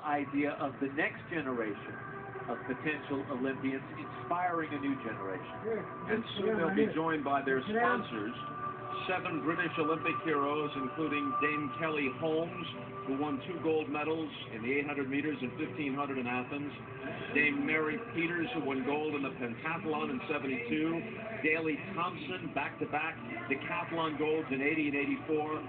idea of the next generation of potential Olympians inspiring a new generation. And soon they'll be joined by their sponsors, seven British Olympic heroes, including Dame Kelly Holmes, who won two gold medals in the 800 meters and 1500 in Athens, Dame Mary Peters, who won gold in the pentathlon in 72, Daley Thompson, back-to-back decathlon golds in 80 and 84,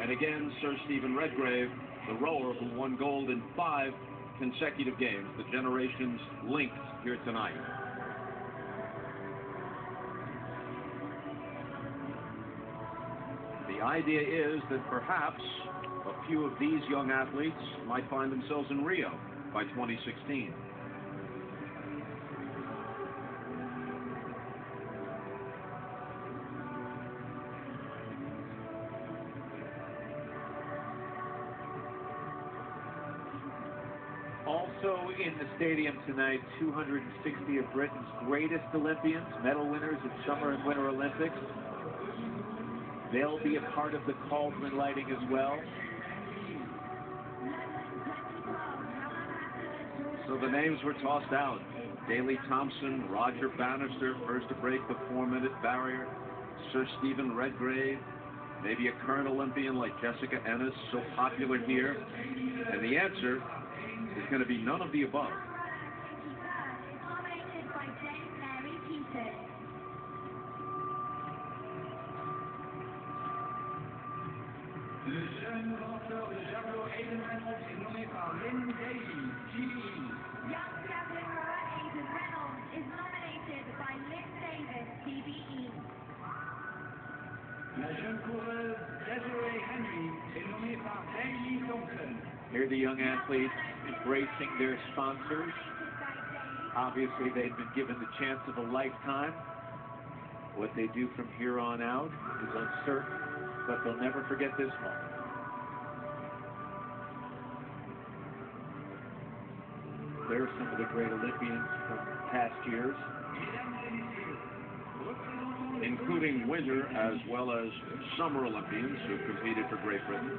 and again, Sir Stephen Redgrave, the rower who won gold in five consecutive games. The generations linked here tonight. The idea is that perhaps a few of these young athletes might find themselves in Rio by 2016. Also in the stadium tonight, 260 of Britain's greatest Olympians, medal winners at Summer and Winter Olympics. They'll be a part of the cauldron lighting as well. So the names were tossed out. Daley Thompson, Roger Bannister, first to break the four-minute barrier. Sir Stephen Redgrave, maybe a current Olympian like Jessica Ennis, so popular here. And the answer is going to be none of the above. La jeune coureuse Desiree Henry est nommée par Benji Thompson. Here the young athletes embracing their sponsors. Obviously, they've been given the chance of a lifetime. What they do from here on out is uncertain, but they'll never forget this moment. There's some of the great Olympians from past years. including winter as well as summer Olympians who competed for Great Britain.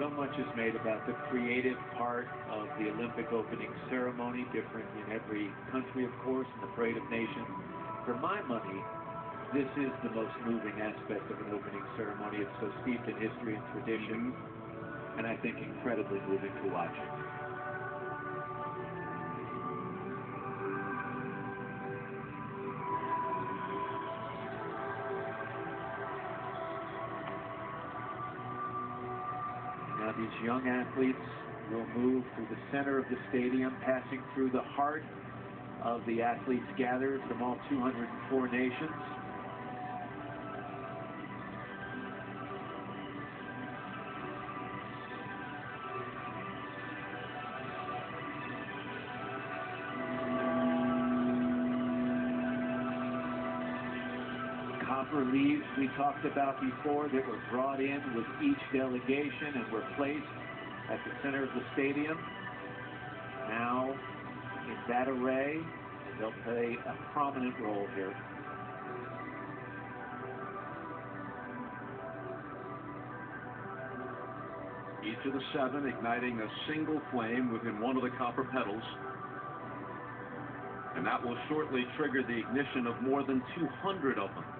So much is made about the creative part of the Olympic opening ceremony, different in every country, of course, in the Parade of Nations. For my money, this is the most moving aspect of an opening ceremony. It's so steeped in history and tradition, and I think incredibly moving to watch. Now these young athletes will move through the center of the stadium, passing through the heart of the athletes gathered from all 204 nations. Copper leaves we talked about before that were brought in with each delegation and were placed at the center of the stadium. Now, in that array, they'll play a prominent role here. Each of the seven igniting a single flame within one of the copper petals. And that will shortly trigger the ignition of more than 200 of them.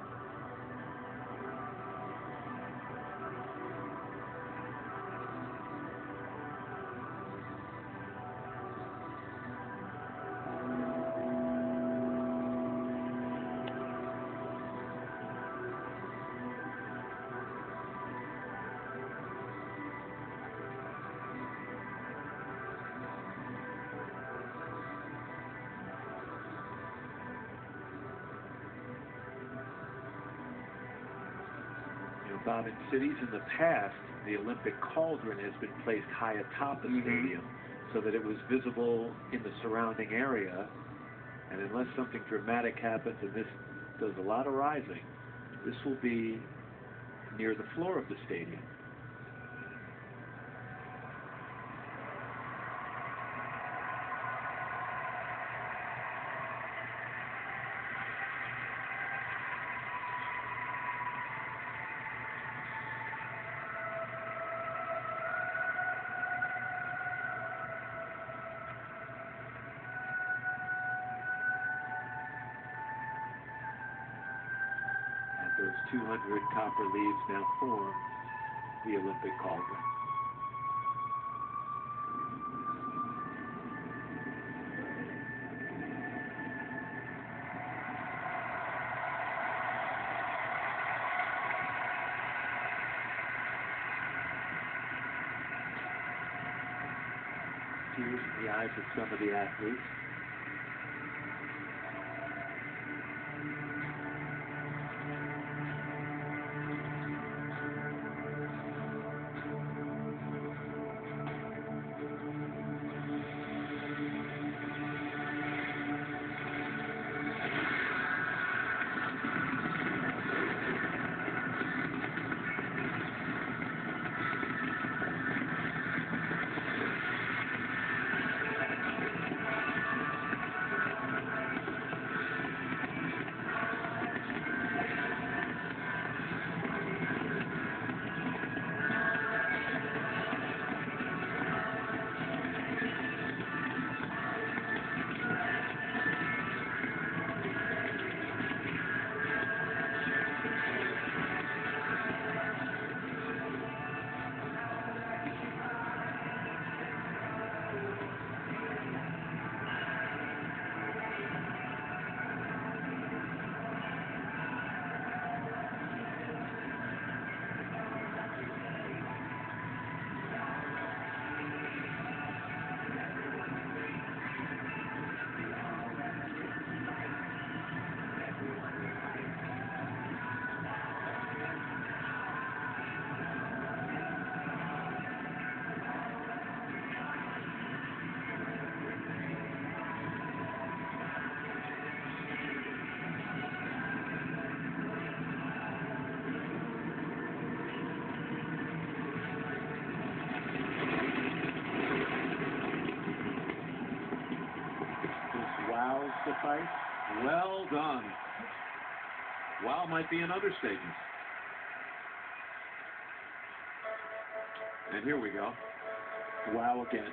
About in cities in the past, the Olympic cauldron has been placed high atop the Mhm. stadium so that it was visible in the surrounding area. And unless something dramatic happens and this does a lot of rising, this will be near the floor of the stadium. And those 200 copper leaves now form the Olympic cauldron. Tears in the eyes of some of the athletes. Wow suffice? Well done. Wow might be an understatement. And here we go. Wow again.